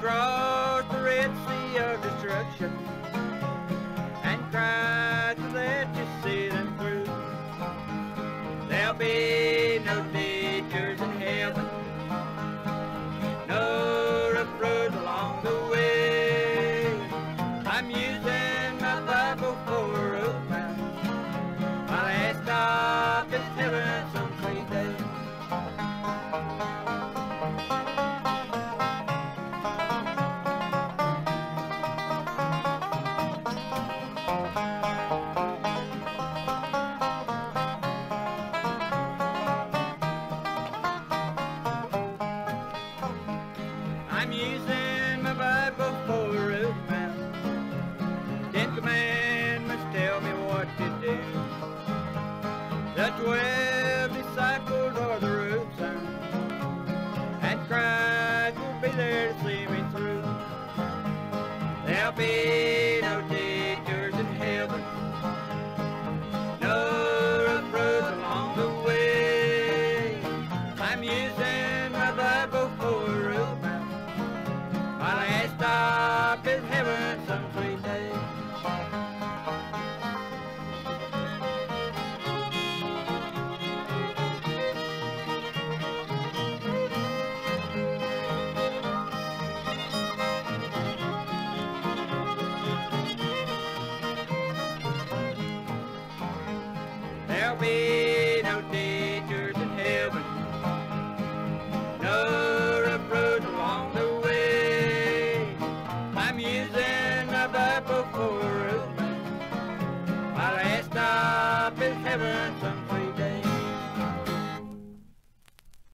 cross the Red Sea of destruction and cry to let you see them through. There'll be no teachers in heaven, no rough roads along the way. I'm using I'm using my Bible for a map. Ten commandments tell me what to do. The twelve disciples are the road sign, and Christ will be there to see me through. There'll be no teachers in heaven, no roads along the way. I'm using There'll be no in heaven, no along the way. I'm using my Bible for a. My last stop is heaven